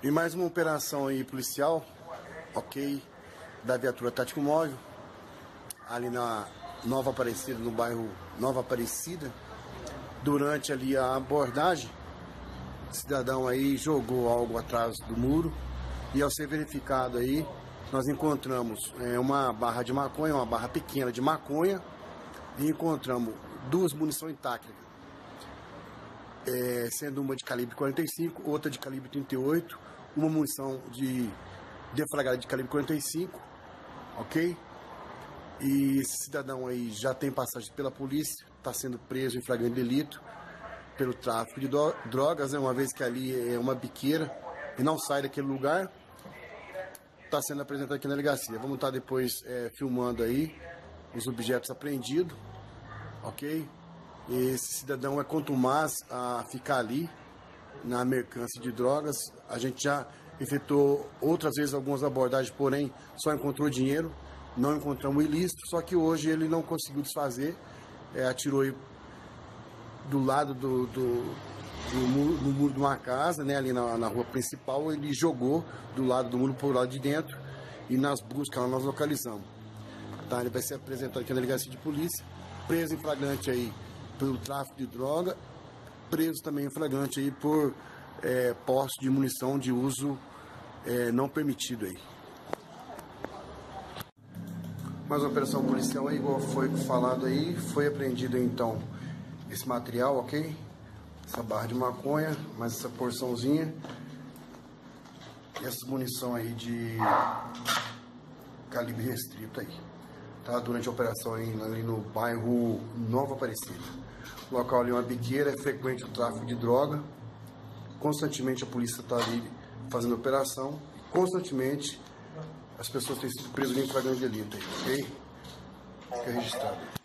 E mais uma operação aí policial, ok, da viatura Tático Móvel, ali na Nova Aparecida, no bairro Nova Aparecida. Durante ali a abordagem, o cidadão aí jogou algo atrás do muro. E ao ser verificado aí, nós encontramos é, uma barra de maconha, uma barra pequena de maconha. E encontramos duas munições intactas, é, sendo uma de calibre 45, outra de calibre 38, uma munição de deflagrada de calibre 45, ok? E esse cidadão aí já tem passagem pela polícia, está sendo preso em flagrante delito pelo tráfico de drogas, né? uma vez que ali é uma biqueira e não sai daquele lugar, está sendo apresentado aqui na delegacia. Vamos estar tá depois é, filmando aí os objetos apreendidos, ok? Esse cidadão é contumaz a ficar ali na mercância de drogas. A gente já efetuou outras vezes algumas abordagens, porém só encontrou dinheiro, não encontramos ilícito, só que hoje ele não conseguiu desfazer, é, atirou aí do lado do, do, do, muro, muro de uma casa, né, ali na, na rua principal, ele jogou do lado do muro para o lado de dentro e nas buscas nós localizamos. Tá, ele vai ser apresentado aqui na delegacia de polícia, preso em flagrante aí pelo tráfico de droga, preso também em flagrante aí por é, posse de munição de uso é, não permitido aí. Mais operação policial igual foi falado aí, foi apreendido então esse material, ok? Essa barra de maconha, mais essa porçãozinha. E essa munição aí de calibre restrito aí. Tá? Durante a operação aí, ali no bairro Nova Aparecida. Local ali é uma biqueira, é frequente o tráfico de droga. Constantemente a polícia está ali fazendo operação. Constantemente as pessoas têm sido presas em flagrante de delito, ok? Fica registrado.